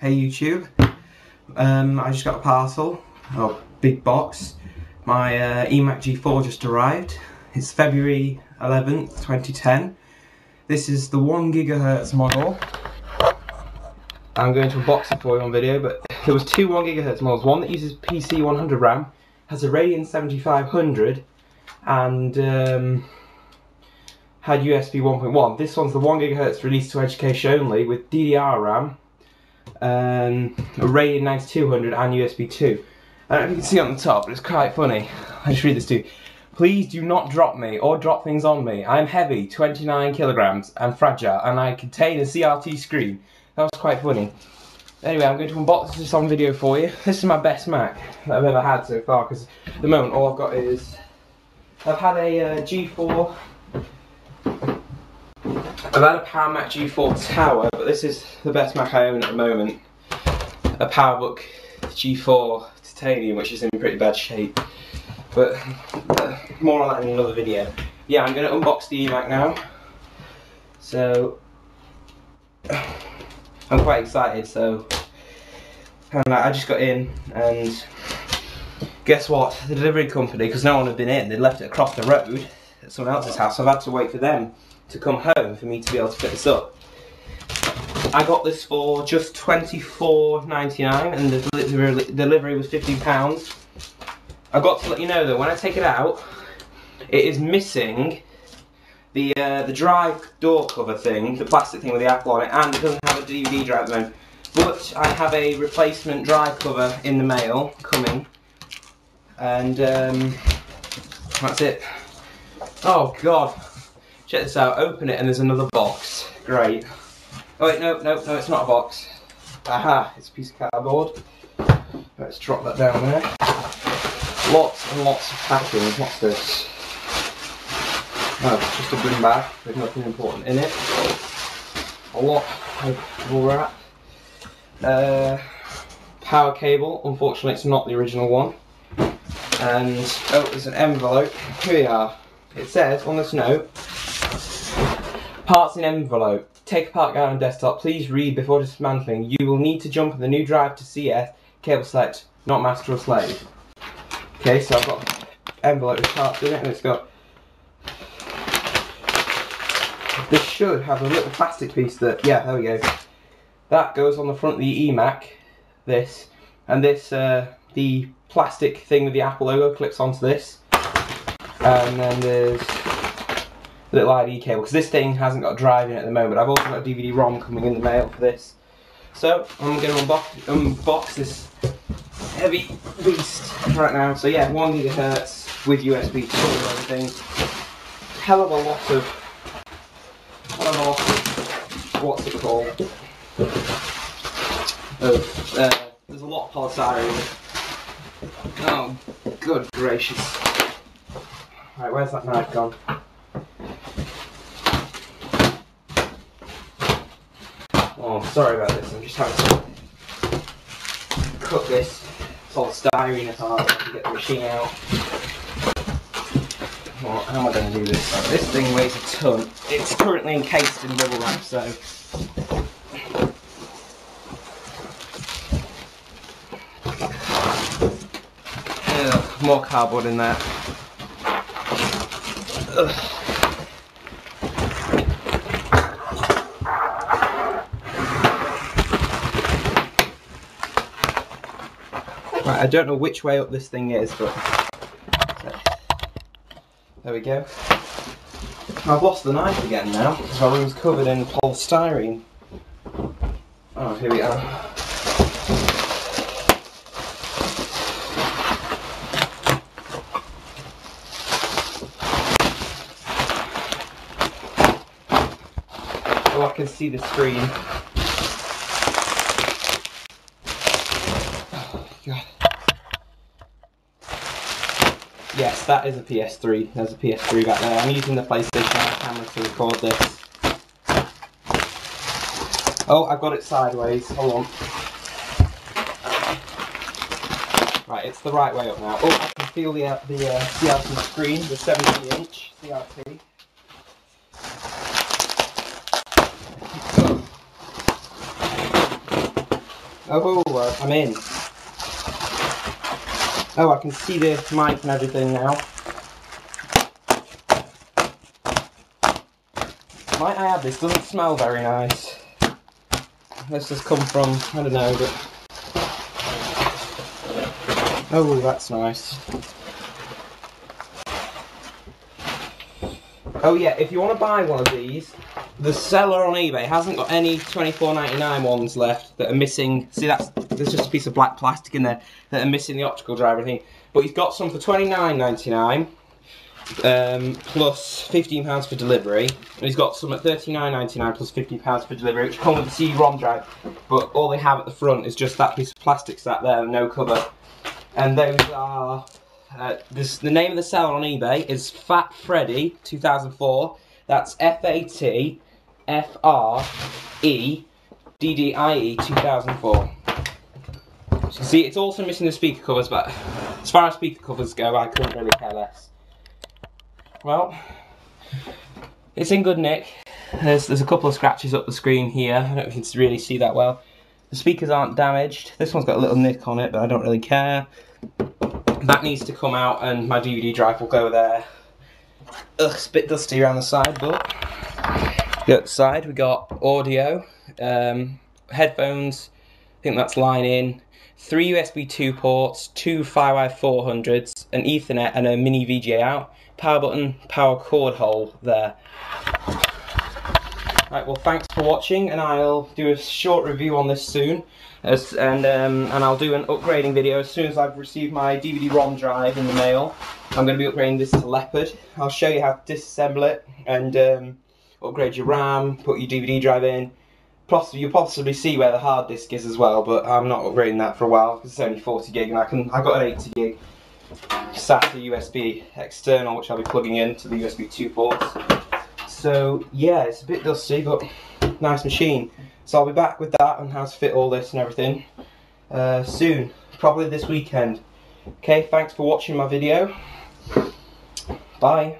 Hey YouTube, um, I just got a parcel, oh, big box. My uh, eMac G4 just arrived. It's February 11th, 2010. This is the 1 gigahertz model. I'm going to unbox it for you on video, but there was two 1 gigahertz models. One that uses PC 100 RAM, has a Radeon 7500, and um, had USB 1.1. This one's the 1 gigahertz released to education only with DDR RAM um, a Radeon 9200 and USB 2. I you can see on the top, but it's quite funny. I just read this to you. Please do not drop me or drop things on me. I'm heavy, 29 kilograms, and fragile, and I contain a CRT screen. That was quite funny. Anyway, I'm going to unbox this on video for you. This is my best Mac that I've ever had so far, because at the moment all I've got is... I've had a uh, G4 I've had a Power Mac G4 Tower, but this is the best Mac I own at the moment. A PowerBook G4 Titanium, which is in pretty bad shape. But uh, more on that in another video. Yeah, I'm going to unbox the eMac now. So, I'm quite excited, so I just got in and guess what? The delivery company, because no one had been in, they left it across the road at someone else's house, so I've had to wait for them to come home for me to be able to pick this up. I got this for just $24.99 and the delivery, was £15. I've got to let you know that when I take it out, it is missing the uh, the drive door cover thing, the plastic thing with the Apple on it, and it doesn't have a DVD drive at the moment. But I have a replacement drive cover in the mail coming, and um, that's it. Oh god, Check this out, open it and there's another box. Great. Oh wait, no, no, no, it's not a box. Aha, it's a piece of cardboard. Let's drop that down there. Lots and lots of packing. What's this? Oh, just a bin bag with nothing important in it. A lot of wrap. Uh, power cable, unfortunately it's not the original one. And, oh, there's an envelope. Here we are. It says on this note, Parts in envelope. Take apart on desktop. Please read before dismantling. You will need to jump the new drive to CS. Cable select, not master or slave. Okay, so I've got envelope with parts in it and it's got... This should have a little plastic piece that... Yeah, there we go. That goes on the front of the eMac. This. And this, uh, the plastic thing with the Apple logo clips onto this. And then there's a little ID cable because this thing hasn't got in at the moment. I've also got a DVD-ROM coming in the mail for this. So I'm going to unbox, unbox this heavy beast right now. So yeah, one gigahertz with USB 2 and everything. Hell of a lot of, a lot of, what's it called? Uh, there's a lot of polystyrene. Oh, good gracious. Right, where's that knife gone? Oh, sorry about this. I'm just having to cut this polystyrene apart so can get the machine out. Well, how am I going to do this? this thing weighs a ton. It's currently encased in bubble wrap, so more cardboard in there. Right, I don't know which way up this thing is, but there we go. I've lost the knife again now, because my room's covered in polystyrene. Oh, here we are. Can see the screen. Yes, that is a PS3. There's a PS3 back there. I'm using the PlayStation camera to record this. Oh, I've got it sideways. Hold on. Right, it's the right way up now. Oh, I can feel the, uh, the uh, CRT screen, the 70 inch CRT. Oh, I'm in. Oh, I can see the mic and everything now. Might I add, this doesn't smell very nice. This has come from, I don't know, but... Oh, that's nice. Oh yeah, if you want to buy one of these, the seller on eBay hasn't got any 24.99 ones left that are missing. See, that's there's just a piece of black plastic in there that are missing the optical driver thing. But he's got some for 29.99 um, plus £15 for delivery. And he's got some at £39.99 plus £15 for delivery, which come with the CD-ROM drive. But all they have at the front is just that piece of plastic sat there, no cover. And those are uh, this, the name of the seller on eBay is Fat Freddie 2004. That's F A T F R E D D I E 2004. So see, it's also missing the speaker covers, but as far as speaker covers go, I couldn't really care less. Well, it's in good nick. There's, there's a couple of scratches up the screen here. I don't know if you can really see that well. The speakers aren't damaged. This one's got a little nick on it, but I don't really care. That needs to come out and my DVD drive will go there. Ugh, it's a bit dusty around the side, but the side we got audio, um, headphones, I think that's line in, three USB 2 ports, two FireWire 400s, an Ethernet and a mini VGA out, power button, power cord hole there. Right, well thanks for watching and I'll do a short review on this soon. As, and um, and I'll do an upgrading video as soon as I've received my DVD-ROM drive in the mail. I'm going to be upgrading this to Leopard. I'll show you how to disassemble it and um, upgrade your RAM, put your DVD drive in. Plus, you'll possibly see where the hard disk is as well, but I'm not upgrading that for a while because it's only 40 gig and I can I got an 80 gig SATA USB external which I'll be plugging into the USB 2 ports. So yeah, it's a bit dusty, but nice machine. So I'll be back with that and how to fit all this and everything uh, soon, probably this weekend. Okay, thanks for watching my video. Bye.